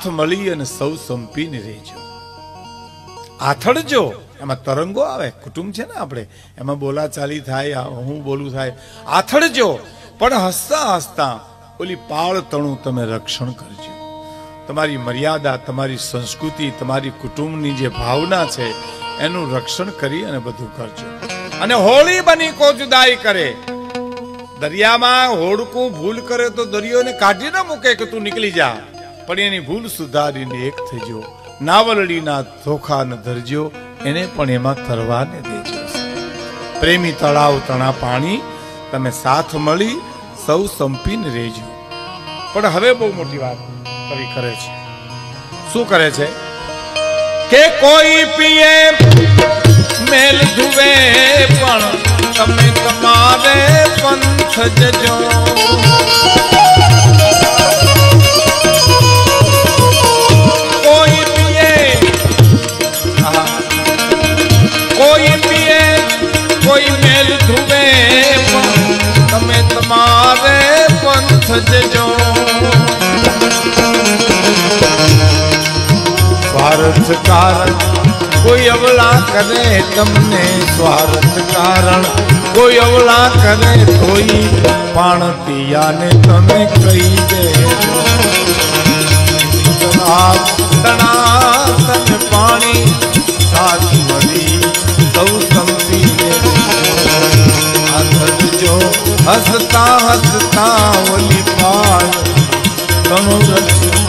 સાથ મળી અને સૌ સંપીને રહેજો. આથડજો એમાં તરંગો આવે. કુટુંબ છે ને આપણે. એમાં બોલાચાલી થાય હું બોલું થાય. આથડજો પણ હસતા હસતા ઓલી પાળ તણું તમે રક્ષણ કરજો. તમારી મર્યાદા, તમારી સંસ્કૃતિ, તમારી કુટુંબની જે ભાવના છે, એનું રક્ષણ કરી અને બધું કરજો. અને હોળી બની કો જુદાઈ કરે. દરિયામાં હોડકું ભૂલ કરે તો દરિયોને કાઢી ન મૂકે કે તું નીકળી જા. પણ એની ભૂલ સુધારીને એક થજો. નાવલડીના ધોખાને ધરજો, એને પણ એમાં તરવાને દેજો. પ્રેમી તળાવ, તણા પાણી, તમે સાથ મળી, સૌ સંપીને રહેજો. પણ હવે બહુ મોટી વાત કવિ કરે છે. શું કરે છે? કે કોઈ પીએ મેલ ધુવે પણ તમે તમારે પંથ જજો. સ્વાર્થ કારણ. કોઈ અવલા કરે તમને સ્વાર્થ કારણ. કોઈ અવલા કરે કોઈ પણ પિયાને તમે કહી દે પાણી સાથ મળી સૌ સંપીને જો હસતા હસતા ઓલી પાળ. રચ્યું